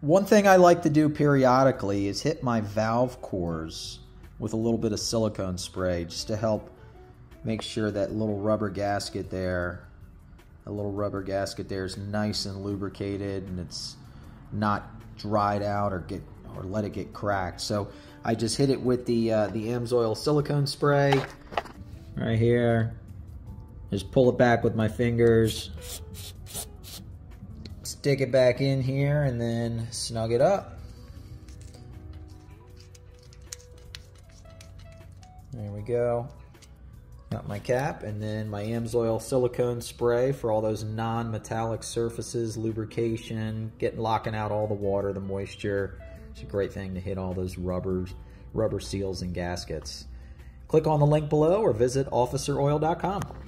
One thing I like to do periodically is hit my valve cores with a little bit of silicone spray just to help make sure that little rubber gasket there, a little rubber gasket there is nice and lubricated and it's not dried out or get or let it get cracked. So I just hit it with the uh, the Amsoil silicone spray right here. Just pull it back with my fingers. Stick it back in here and then snug it up. There we go. Got my cap and then my Amsoil silicone spray for all those non-metallic surfaces, lubrication, getting locking out all the water, the moisture. It's a great thing to hit all those rubbers, rubber seals and gaskets. Click on the link below or visit officeroil.com.